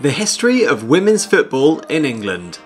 The history of women's football in England.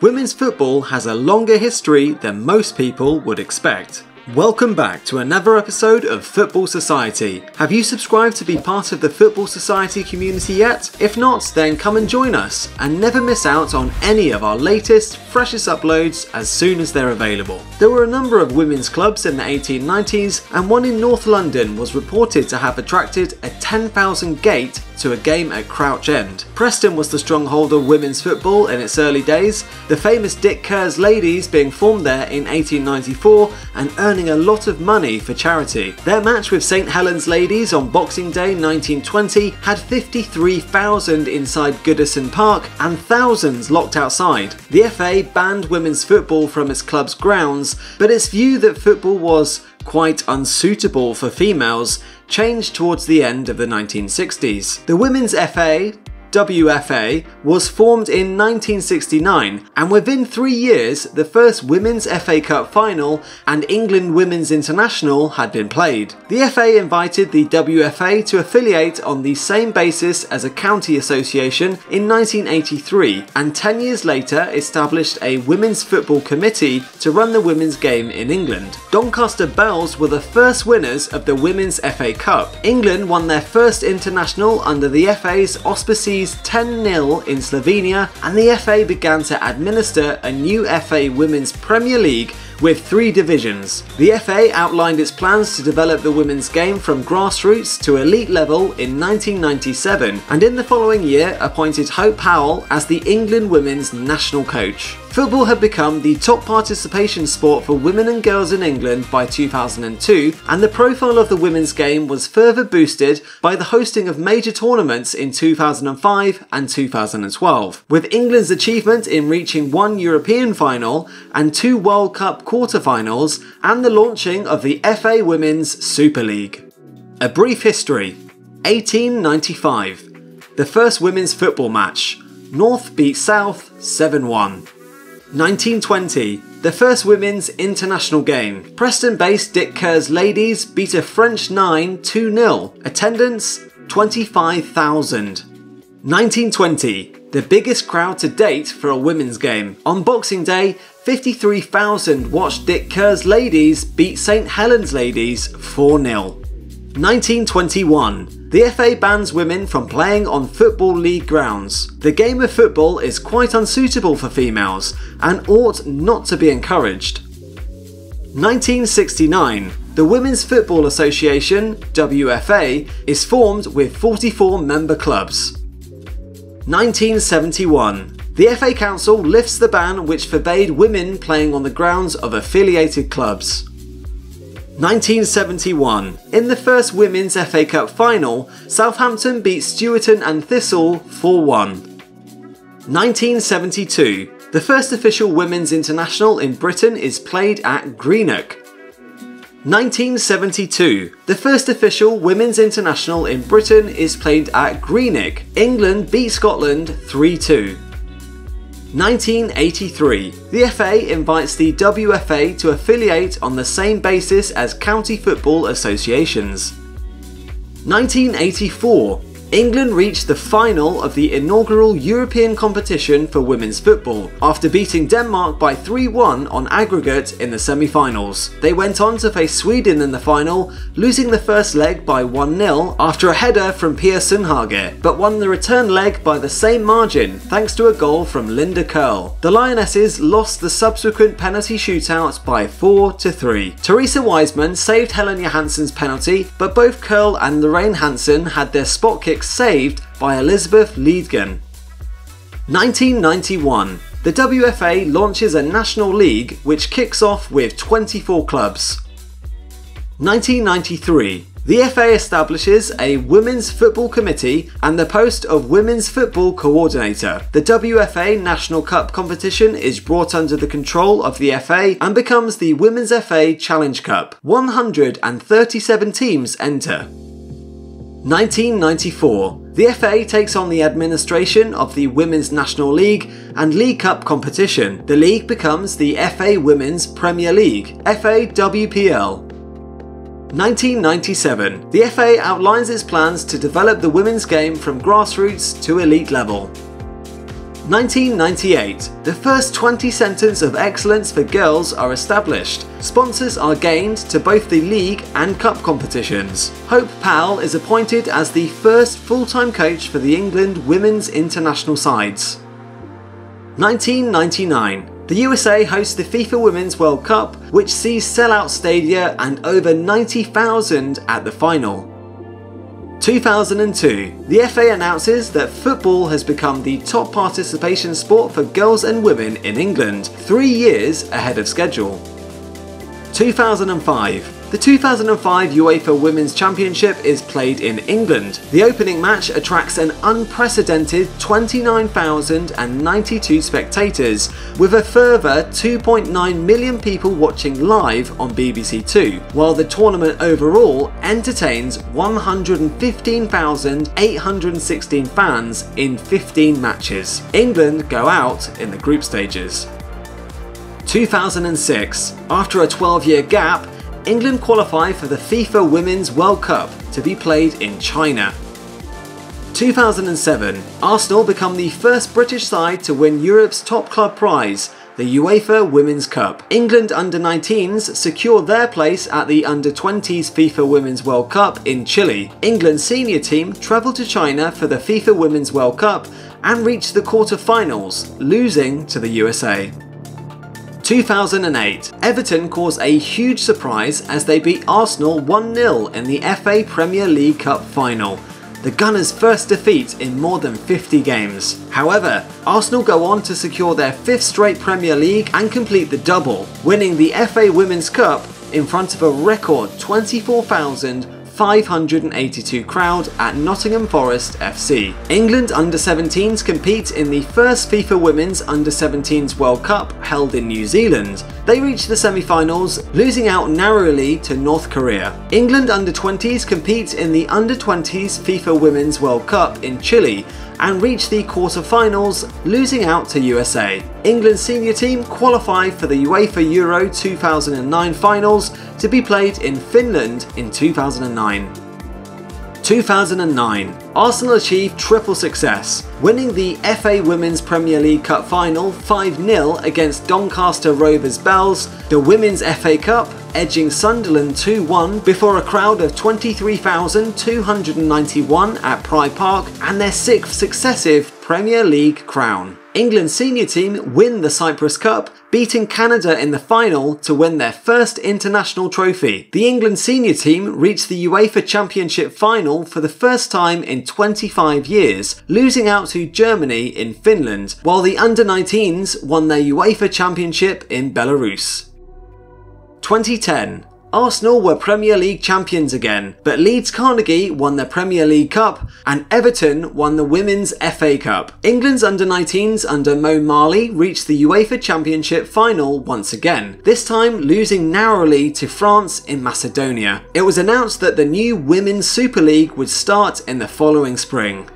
Women's football has a longer history than most people would expect. Welcome back to another episode of Football Society. Have you subscribed to be part of the Football Society community yet? If not, then come and join us and never miss out on any of our latest, freshest uploads as soon as they're available. There were a number of women's clubs in the 1890s, and one in North London was reported to have attracted a 10,000 gate to a game at Crouch End. Preston was the stronghold of women's football in its early days, the famous Dick Kerr's Ladies being formed there in 1894 and earning a lot of money for charity. Their match with St Helens Ladies on Boxing Day 1920 had 53,000 inside Goodison Park and thousands locked outside. The FA banned women's football from its club's grounds, but its view that football was quite unsuitable for females changed towards the end of the 1960s. The Women's FA, WFA was formed in 1969 and within three years the first Women's FA Cup final and England Women's International had been played. The FA invited the WFA to affiliate on the same basis as a county association in 1983 and 10 years later established a Women's Football Committee to run the women's game in England. Doncaster Belles were the first winners of the Women's FA Cup. England won their first international under the FA's auspices 10 0 in Slovenia, and the FA began to administer a new FA Women's Premier League with three divisions. The FA outlined its plans to develop the women's game from grassroots to elite level in 1997 and in the following year appointed Hope Powell as the England women's national coach. Football had become the top participation sport for women and girls in England by 2002, and the profile of the women's game was further boosted by the hosting of major tournaments in 2005 and 2012, with England's achievement in reaching one European final and two World Cup quarter-finals, and the launching of the FA Women's Super League. A brief history 1895. The first women's football match. North beat South 7 1. 1920, the first women's international game. Preston based Dick Kerr's Ladies beat a French 9 2 0. Attendance 25,000. 1920, the biggest crowd to date for a women's game. On Boxing Day, 53,000 watched Dick Kerr's Ladies beat St Helens Ladies 4 0. 1921. The FA bans women from playing on Football League grounds. The game of football is quite unsuitable for females and ought not to be encouraged. 1969. The Women's Football Association, WFA, is formed with 44 member clubs. 1971. The FA Council lifts the ban which forbade women playing on the grounds of affiliated clubs. 1971. In the first Women's FA Cup final, Southampton beat Stewarton and Thistle 4 1. 1972. The first official Women's International in Britain is played at Greenock. 1972. The first official Women's International in Britain is played at Greenock. England beat Scotland 3 2. 1983. The FA invites the WFA to affiliate on the same basis as county football associations. 1984. England reached the final of the inaugural European competition for women's football after beating Denmark by 3 1 on aggregate in the semi finals. They went on to face Sweden in the final, losing the first leg by 1 0 after a header from Pia Sundhage, but won the return leg by the same margin thanks to a goal from Linda Curl. The Lionesses lost the subsequent penalty shootout by 4 3. Teresa Wiseman saved Helen Johansson's penalty, but both Curl and Lorraine Hanson had their spot kick saved by Elizabeth Leidinge. 1991. The WFA launches a national league which kicks off with 24 clubs. 1993. The FA establishes a Women's Football Committee and the post of Women's Football Coordinator. The WFA National Cup competition is brought under the control of the FA and becomes the Women's FA Challenge Cup. 137 teams enter. 1994. The FA takes on the administration of the Women's National League and League Cup competition. The league becomes the FA Women's Premier League, FA WPL. 1997. The FA outlines its plans to develop the women's game from grassroots to elite level. 1998. The first 20 centres of excellence for girls are established. Sponsors are gained to both the league and cup competitions. Hope Powell is appointed as the first full-time coach for the England women's international sides. 1999. The USA hosts the FIFA Women's World Cup, which sees sellout stadia and over 90,000 at the final. 2002, the FA announces that football has become the top participation sport for girls and women in England, three years ahead of schedule. 2005, the 2005 UEFA Women's Championship is played in England. The opening match attracts an unprecedented 29,092 spectators, with a further 2.9 million people watching live on BBC Two, while the tournament overall entertains 115,816 fans in 15 matches. England go out in the group stages. 2006. After a 12 year gap, England qualify for the FIFA Women's World Cup to be played in China. 2007, Arsenal become the first British side to win Europe's top club prize, the UEFA Women's Cup. England under 19s secure their place at the under 20s FIFA Women's World Cup in Chile. England's senior team travel to China for the FIFA Women's World Cup and reach the quarter-finals, losing to the USA. 2008, Everton cause a huge surprise as they beat Arsenal 1-0 in the FA Premier League Cup final the Gunners' first defeat in more than 50 games. However, Arsenal go on to secure their fifth straight Premier League and complete the double, winning the FA Women's Cup in front of a record 24,000 582 crowd at Nottingham Forest FC. England under-17s compete in the first FIFA Women's Under-17s World Cup held in New Zealand. They reach the semi-finals, losing out narrowly to North Korea. England under-20s compete in the Under-20s FIFA Women's World Cup in Chile, and reach the quarter-finals, losing out to USA. England's senior team qualified for the UEFA Euro 2009 finals to be played in Finland in 2009. 2009, Arsenal achieved triple success, winning the FA Women's Premier League Cup final 5-0 against Doncaster Rovers Belles, the Women's FA Cup, edging Sunderland 2-1 before a crowd of 23,291 at Pride Park and their sixth successive Premier League crown. England's senior team win the Cyprus Cup, beating Canada in the final to win their first international trophy. The England senior team reached the UEFA Championship final for the first time in 25 years, losing out to Germany in Finland, while the under-19s won their UEFA Championship in Belarus. 2010 Arsenal were Premier League champions again, but Leeds Carnegie won the Premier League Cup and Everton won the Women's FA Cup. England's under-19s under Mo Marley reached the UEFA Championship final once again, this time losing narrowly to France in Macedonia. It was announced that the new Women's Super League would start in the following spring.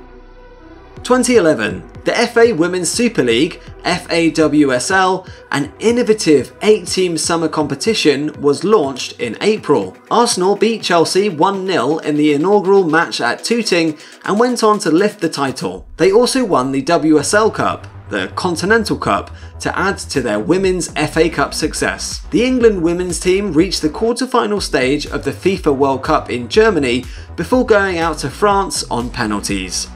2011, the FA Women's Super League, FAWSL, an innovative 8-team summer competition, was launched in April. Arsenal beat Chelsea 1-0 in the inaugural match at Tooting and went on to lift the title. They also won the WSL Cup, the Continental Cup, to add to their Women's FA Cup success. The England women's team reached the quarter-final stage of the FIFA World Cup in Germany before going out to France on penalties.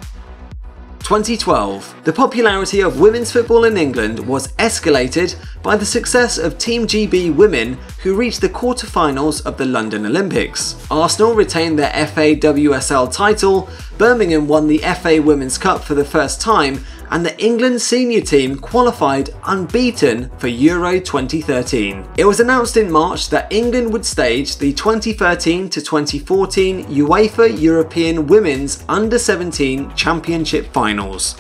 2012. The popularity of women's football in England was escalated by the success of Team GB women who reached the quarter-finals of the London Olympics. Arsenal retained their FA WSL title, Birmingham won the FA Women's Cup for the first time, and the England senior team qualified unbeaten for Euro 2013. It was announced in March that England would stage the 2013 to 2014 UEFA European Women's Under-17 Championship Finals.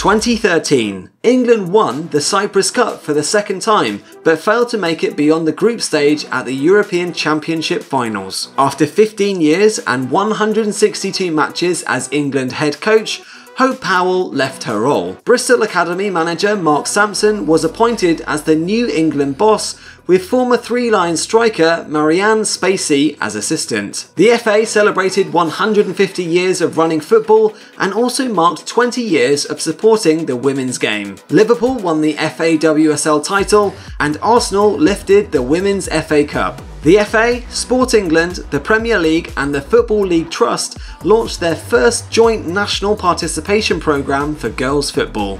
2013. England won the Cyprus Cup for the second time, but failed to make it beyond the group stage at the European Championship Finals. After 15 years and 162 matches as England head coach, Hope Powell left her role. Bristol Academy manager Mark Sampson was appointed as the New England boss with former three line striker Marianne Spacey as assistant. The FA celebrated 150 years of running football and also marked 20 years of supporting the women's game. Liverpool won the FA WSL title and Arsenal lifted the Women's FA Cup. The FA, Sport England, the Premier League, and the Football League Trust launched their first joint national participation programme for girls football.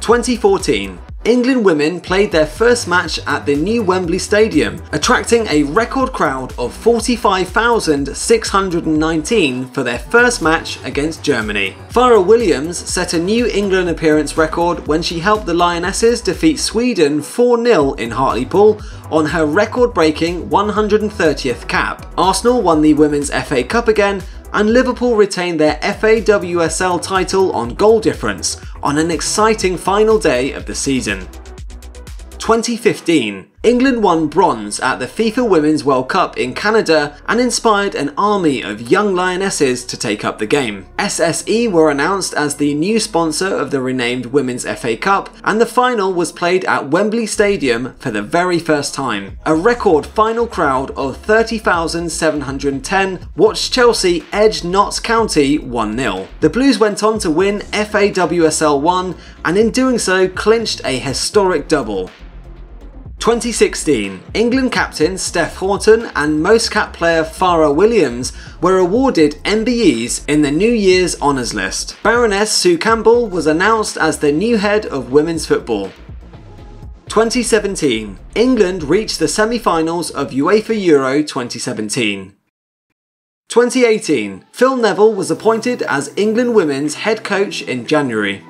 2014 England women played their first match at the new Wembley Stadium, attracting a record crowd of 45,619 for their first match against Germany. Fara Williams set a new England appearance record when she helped the Lionesses defeat Sweden 4-0 in Hartlepool on her record-breaking 130th cap. Arsenal won the Women's FA Cup again and Liverpool retained their FAWSL title on goal difference on an exciting final day of the season. 2015 England won bronze at the FIFA Women's World Cup in Canada and inspired an army of young lionesses to take up the game. SSE were announced as the new sponsor of the renamed Women's FA Cup, and the final was played at Wembley Stadium for the very first time. A record final crowd of 30,710 watched Chelsea edge Notts County 1 0. The Blues went on to win FAWSL 1 and in doing so clinched a historic double. 2016, England captain Steph Houghton and most cap player Fara Williams were awarded MBEs in the New Year's Honours List. Baroness Sue Campbell was announced as the new head of women's football. 2017, England reached the semi-finals of UEFA Euro 2017. 2018, Phil Neville was appointed as England women's head coach in January.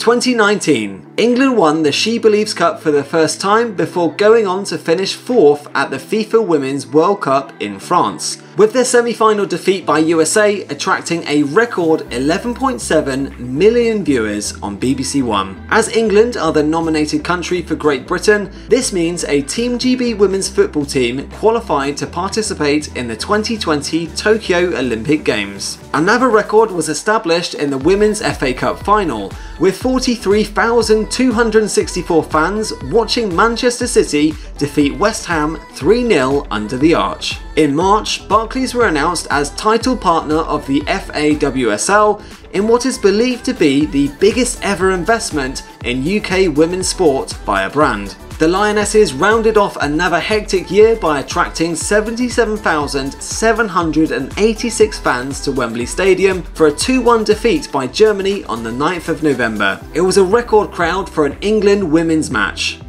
2019, England won the She Believes Cup for the first time before going on to finish fourth at the FIFA Women's World Cup in France, with their semi-final defeat by USA attracting a record 11.7 million viewers on BBC One. As England are the nominated country for Great Britain, this means a Team GB women's football team qualified to participate in the 2020 Tokyo Olympic Games. Another record was established in the Women's FA Cup final, with 43,264 fans watching Manchester City defeat West Ham 3 0 under the arch. In March, Barclays were announced as title partner of the FAWSL in what is believed to be the biggest ever investment in UK women's sport by a brand. The Lionesses rounded off another hectic year by attracting 77,786 fans to Wembley Stadium for a 2-1 defeat by Germany on the 9th of November. It was a record crowd for an England women's match.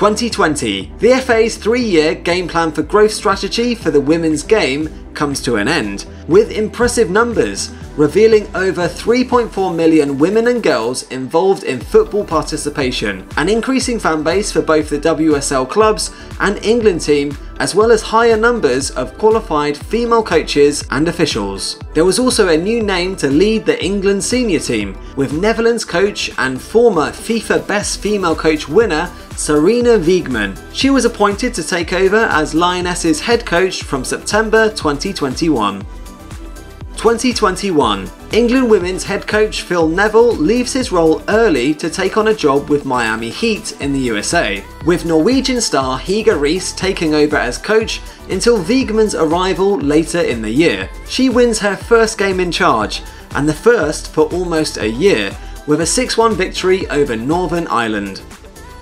2020. The FA's three year game plan for growth strategy for the women's game comes to an end, with impressive numbers revealing over 3.4 million women and girls involved in football participation, an increasing fan base for both the WSL clubs and England team, as well as higher numbers of qualified female coaches and officials. There was also a new name to lead the England senior team, with Netherlands coach and former FIFA Best Female Coach winner Sarina Wiegman. She was appointed to take over as Lionesses head coach from September 2021. 2021. England women's head coach Phil Neville leaves his role early to take on a job with Miami Heat in the USA, with Norwegian star Hege Riise taking over as coach until Wiegman's arrival later in the year. She wins her first game in charge, and the first for almost a year, with a 6 1 victory over Northern Ireland.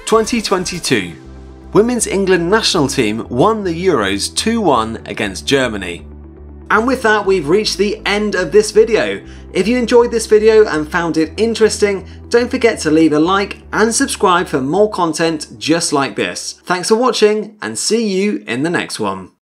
2022. Women's England national team won the Euros 2 1 against Germany. And with that, we've reached the end of this video. If you enjoyed this video and found it interesting, don't forget to leave a like and subscribe for more content just like this. Thanks for watching and see you in the next one.